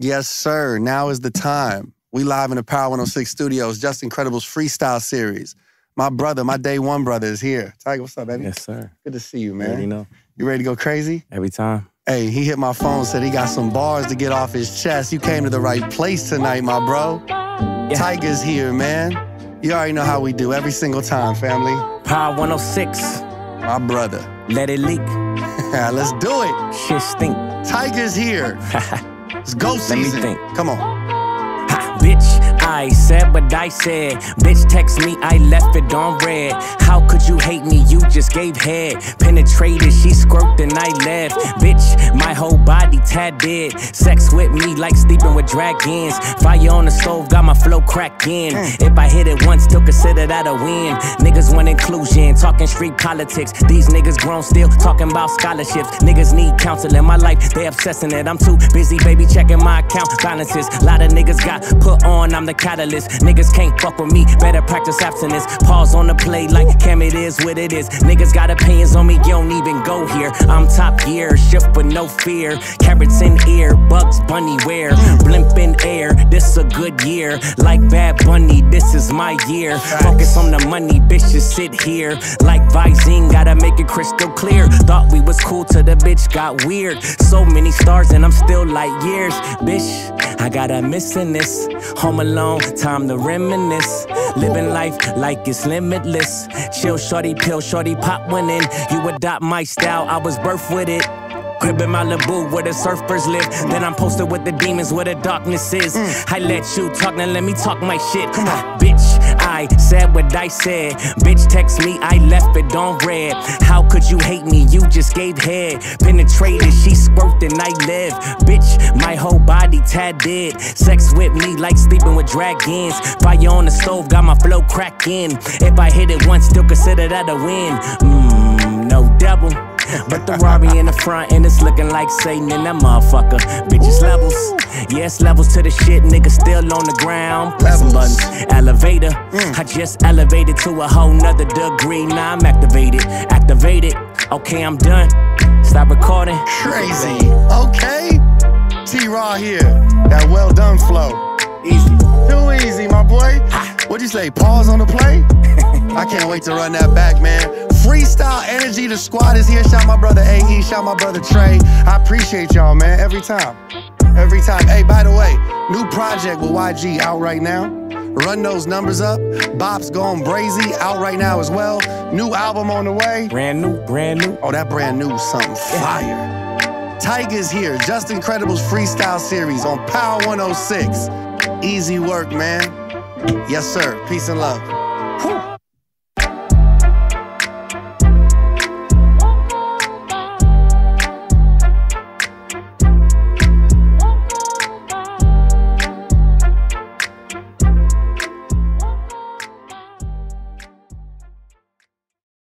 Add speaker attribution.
Speaker 1: Yes, sir. Now is the time. We live in the Power 106 studios, Justin Credible's freestyle series. My brother, my day one brother is here. Tyga, what's up, baby?
Speaker 2: Yes, sir.
Speaker 1: Good to see you,
Speaker 2: You
Speaker 1: man.
Speaker 2: already know.
Speaker 1: You ready to go crazy?
Speaker 2: Every time.
Speaker 1: Hey, he hit my phone, said he got some bars to get off his chest. You came to the right place tonight, my bro. Tyga's here, man. You already know how we do every single time, family.
Speaker 2: Power 106.
Speaker 1: My brother.
Speaker 2: Let it leak.
Speaker 1: Let's do it.
Speaker 2: Shit stink.
Speaker 1: Tyga's here. It's go
Speaker 2: Let me think.
Speaker 1: Come on.
Speaker 2: Ha, bitch, I said what I said. Bitch, text me, I left it on red. How could you hate me? You just gave head. Penetrated, she squirted and I left. Bitch, my whole body tatted. Sex with me like sleeping with dragons. Fire on the stove, got my flow cracked in. Mm. If I hit it once, still consider that a win. Niggas want inclusion, talking street politics. These niggas grown still talking about scholarships. Niggas need counseling. My life, they obsessing it. I'm too busy, baby, checking my account balances. Lot of niggas got put on, I'm the catalyst. Niggas can't fuck with me, better practice abstinence. Pause on the play like Cam, it is what it is. Niggas got opinions on me, you don't even go here. I'm top gear, shift with no fear. Carrots in ear, bugs bunny wear. Blimp in air, this a good year. Like Bad Bunny, this is my year. Focus on the money, bitches sit here. Like Visine, gotta make it crystal clear. Thought we was cool till the bitch got weird. So many stars and I'm still light years. Bitch, I got a missing this. Home alone, time to reminisce. Living life like it's limitless. Chill, shorty, pill, shorty, pop in. You adopt my style, I was birthed with it. Crib in Malibu where the surfers live. Then I'm posted with the demons where the darkness is. Mm. I let you talk, now let me talk my shit. Come on, bitch. I said what I said. Bitch, text me, I left it on red. How could you hate me? You just gave head. Penetrated, she squirted and I live. Bitch, my whole body tatted. Sex with me like sleeping with dragons. Fire on the stove, got my flow cracking. If I hit it once, still consider that a win. Mmm, no double. But the Rari in the front and it's looking like Satan in that motherfucker. Bitches levels. Yes, levels to the shit, nigga still on the ground. Pressing
Speaker 1: Levels.
Speaker 2: buttons. Elevator. I just elevated to a whole nother degree. Now I'm activated. Activated. Okay, I'm done. Stop recording.
Speaker 1: Crazy. Okay. T Raw here. That well done flow.
Speaker 2: Easy.
Speaker 1: Too easy, my boy. What'd you say? Pause on the play? I can't wait to run that back, man. Freestyle energy. The squad is here. Shout my brother AE. Shout my brother Trey. I appreciate y'all, man. Every time. Every time. Hey, by the way, new project with YG out right now. Run those numbers up. Bop's going brazy out right now as well. New album on the way.
Speaker 2: Brand new, brand new.
Speaker 1: Oh, that brand new something fire. Tyga's here, Justin Credible's freestyle series on Power 106. Easy work, man. Yes, sir. Peace and love. Whew.